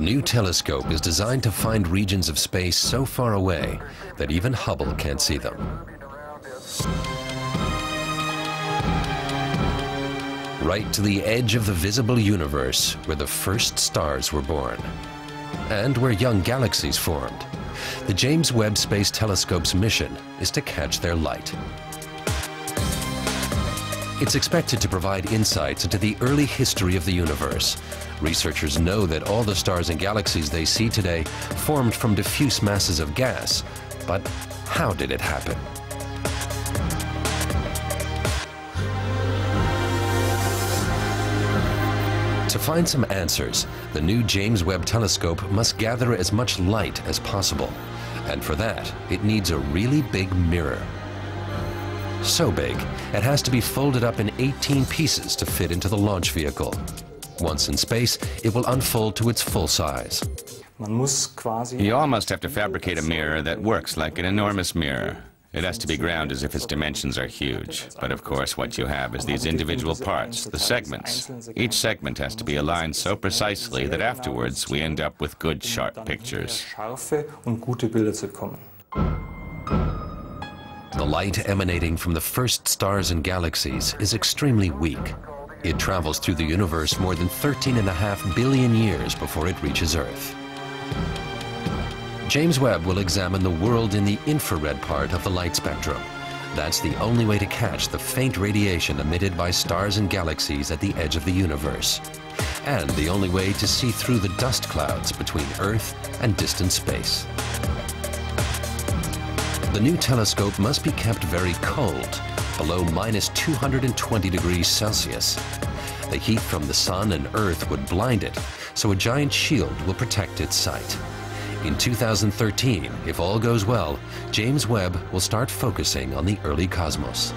new telescope is designed to find regions of space so far away that even Hubble can't see them. Right to the edge of the visible universe where the first stars were born and where young galaxies formed. The James Webb Space Telescope's mission is to catch their light. It's expected to provide insights into the early history of the universe. Researchers know that all the stars and galaxies they see today formed from diffuse masses of gas. But how did it happen? To find some answers, the new James Webb Telescope must gather as much light as possible. And for that, it needs a really big mirror so big, it has to be folded up in 18 pieces to fit into the launch vehicle. Once in space, it will unfold to its full size. You almost have to fabricate a mirror that works like an enormous mirror. It has to be ground as if its dimensions are huge. But of course, what you have is these individual parts, the segments. Each segment has to be aligned so precisely that afterwards we end up with good, sharp pictures. The light emanating from the first stars and galaxies is extremely weak. It travels through the universe more than 13 and a half billion years before it reaches Earth. James Webb will examine the world in the infrared part of the light spectrum. That's the only way to catch the faint radiation emitted by stars and galaxies at the edge of the universe. And the only way to see through the dust clouds between Earth and distant space. The new telescope must be kept very cold, below minus 220 degrees Celsius. The heat from the sun and earth would blind it, so a giant shield will protect its sight. In 2013, if all goes well, James Webb will start focusing on the early cosmos.